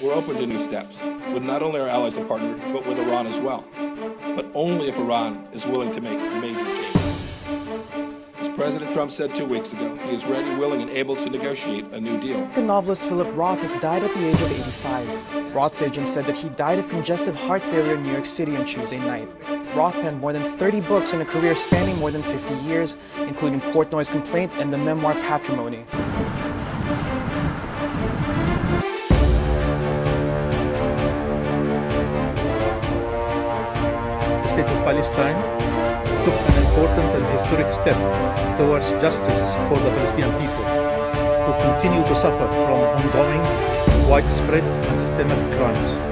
we're open to new steps with not only our allies and partners, but with Iran as well. But only if Iran is willing to make major changes. As President Trump said two weeks ago, he is ready, willing, and able to negotiate a new deal. American novelist Philip Roth has died at the age of 85. Roth's agent said that he died of congestive heart failure in New York City on Tuesday night. Roth penned more than 30 books in a career spanning more than 50 years, including Portnoy's Complaint and the memoir Patrimony. State of Palestine took an important and historic step towards justice for the Palestinian people to continue to suffer from ongoing, widespread, and systematic crimes.